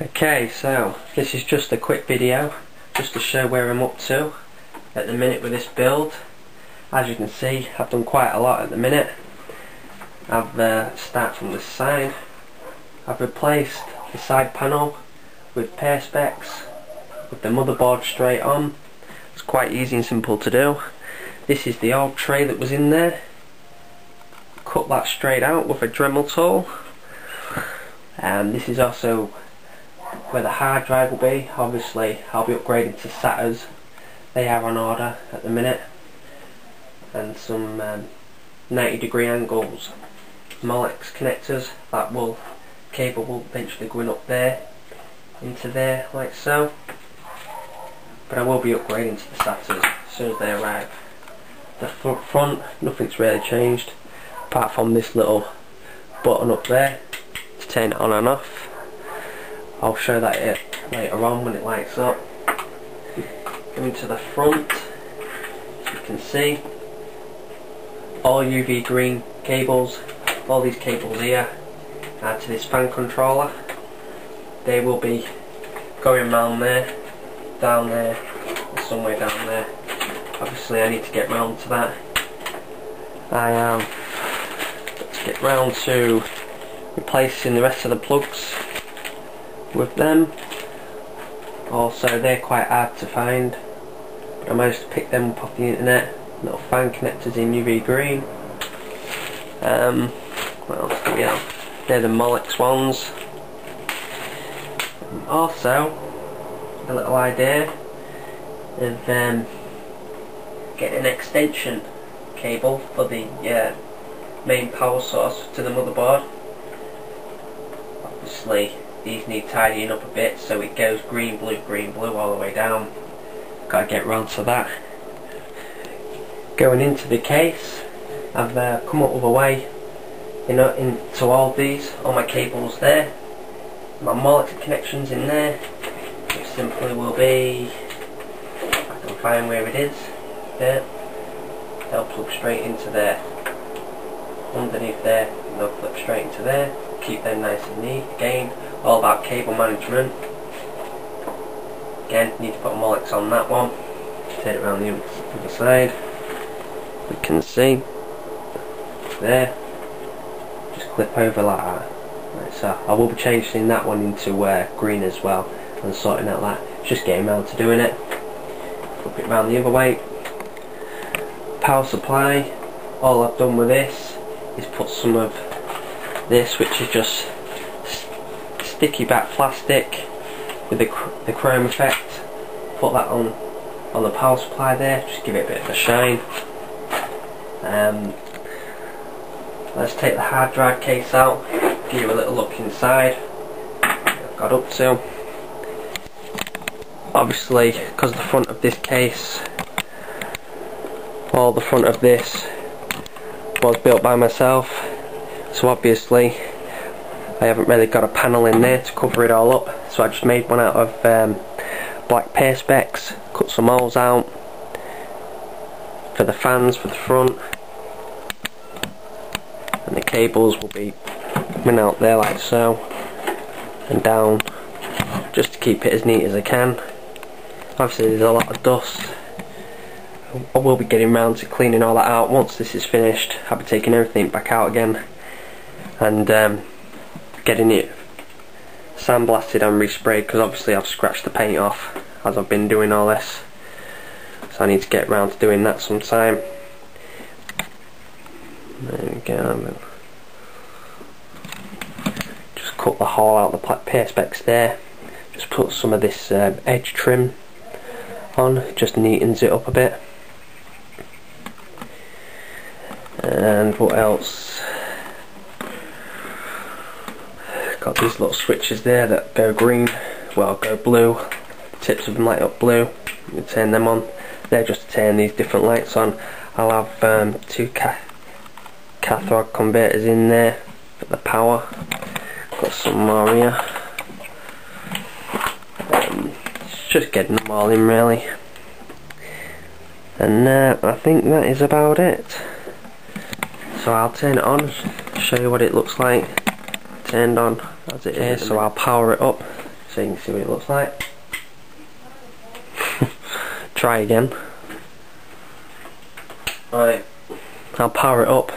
Okay, so this is just a quick video just to show where I'm up to at the minute with this build. As you can see, I've done quite a lot at the minute. I've uh, started from the side. I've replaced the side panel with perspex with the motherboard straight on. It's quite easy and simple to do. This is the old tray that was in there. Cut that straight out with a Dremel tool. And this is also where the hard drive will be. Obviously I'll be upgrading to SATAs. They are on order at the minute. And some um, 90 degree angles Molex connectors that will cable will eventually go in up there into there like so. But I will be upgrading to the SATAs as soon as they arrive. The front, nothing's really changed apart from this little button up there to turn it on and off. I'll show that it later on when it lights up. Going to the front, as you can see, all UV green cables, all these cables here are to this fan controller. They will be going round there, down there, somewhere down there. Obviously I need to get round to that. I am um, to get round to replacing the rest of the plugs with them. Also they're quite hard to find. I managed to pick them up off the internet. Little fan connectors in UV green. Um, what else do we have? They're the Molex ones. Also, a little idea of um, getting an extension cable for the uh, main power source to the motherboard. Obviously these need tidying up a bit so it goes green, blue, green, blue all the way down. Gotta get round to that. Going into the case, I've uh, come up with a way you know, into all these, all my cables there. My Molex connections in there. It simply will be, I can find where it is, there. They'll plug straight into there. Underneath there, they'll flip straight into there. Keep them nice and neat. Again, all about cable management. Again, need to put a Molex on that one. Turn it around the other side. We can see there. Just clip over like that. Right, so I will be changing that one into uh, green as well and sorting out that. Just getting around to doing it. Flip it around the other way. Power supply. All I've done with this is put some of this which is just sticky back plastic with the, cr the chrome effect. Put that on on the power supply there, just give it a bit of a shine. Um, let's take the hard drive case out, give you a little look inside. Got up to. Obviously, because the front of this case, all the front of this was built by myself, so obviously I haven't really got a panel in there to cover it all up. So I just made one out of um, black perspex cut some holes out for the fans for the front and the cables will be coming out there like so and down just to keep it as neat as I can. Obviously there's a lot of dust. I will be getting round to cleaning all that out. Once this is finished I'll be taking everything back out again and um, getting it sandblasted and resprayed because obviously I've scratched the paint off as I've been doing all this. So I need to get round to doing that sometime. There we go. Just cut the hole out the perspex there. Just put some of this um, edge trim on just neatens it up a bit. And what else got these little switches there that go green well go blue. Tips of them light up blue. You turn them on. They're just to turn these different lights on. I'll have um, two ca cathode converters in there for the power. Got some more here. Um, just getting them all in really. And uh, I think that is about it. So I'll turn it on show you what it looks like. Turned on as it is so I'll power it up so you can see what it looks like. Try again. Right, I'll power it up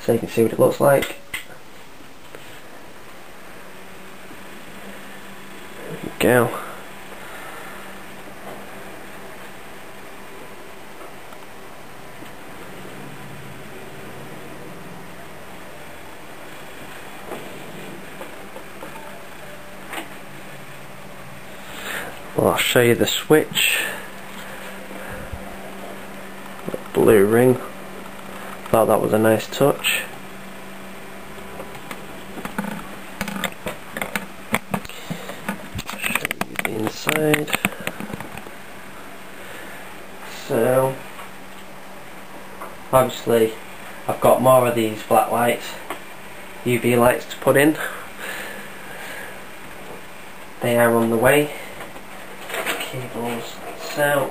so you can see what it looks like. There we go. I'll show you the switch. Blue ring. Thought that was a nice touch. Show you the inside. So, obviously, I've got more of these black lights, UV lights to put in. They are on the way cables so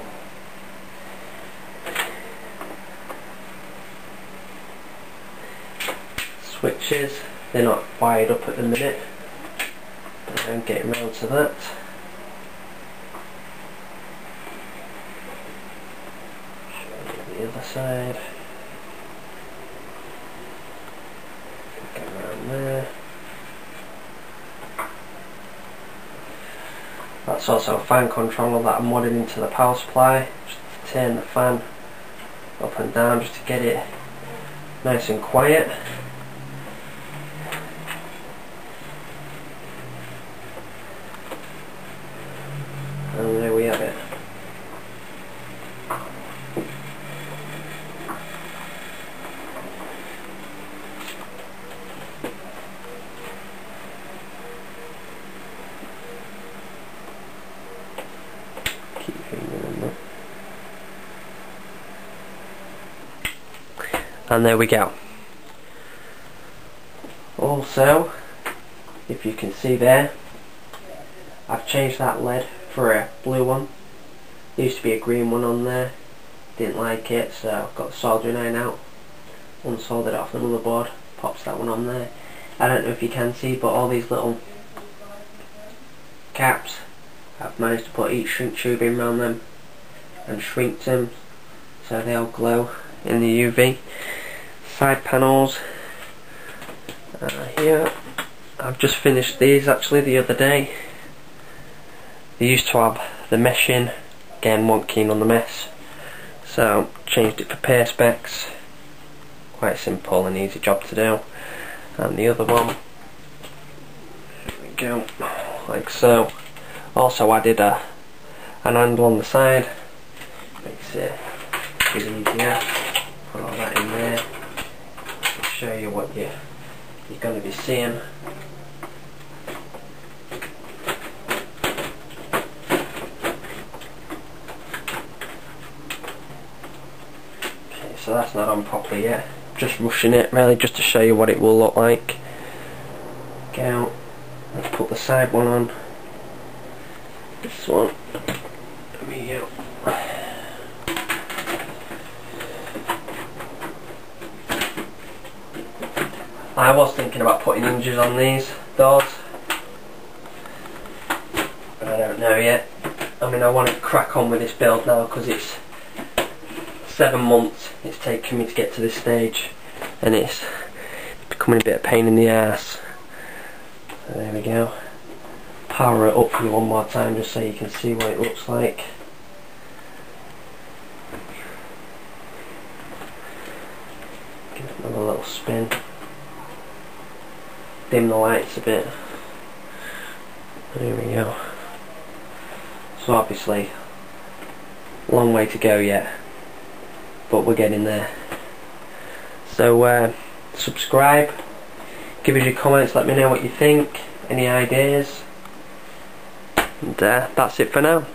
switches they're not wired up at the minute but I'm getting round to that. The other side get around there That's also a fan controller that I'm modded into the power supply just turn the fan up and down just to get it nice and quiet. And there we have it. And there we go. Also if you can see there I've changed that LED for a blue one. There used to be a green one on there. Didn't like it so I've got the soldering iron out. Unsoldered it off the motherboard. Pops that one on there. I don't know if you can see but all these little caps I've managed to put heat shrink tubing around them and shrink them so they all glow in the UV side panels uh, here. I've just finished these actually the other day. They used to have the mesh in. again weren't keen on the mess so changed it for perspex quite simple and easy job to do. And the other one go like so. Also added a an handle on the side. Makes it easier put all that in there to show you what you, you're going to be seeing. Okay so that's not on properly yet. Just rushing it really just to show you what it will look like. Get out. Let's put the side one on. This one. Let me go I was thinking about putting hinges on these doors. But I don't know yet. I mean I want to crack on with this build now because it's seven months. It's taken me to get to this stage and it's becoming a bit of pain in the ass. So there we go. Power it up for you one more time just so you can see what it looks like. Give it another little spin dim the lights a bit. There we go. So obviously, long way to go yet, but we're getting there. So uh, subscribe, give us your comments, let me know what you think, any ideas, and uh, that's it for now.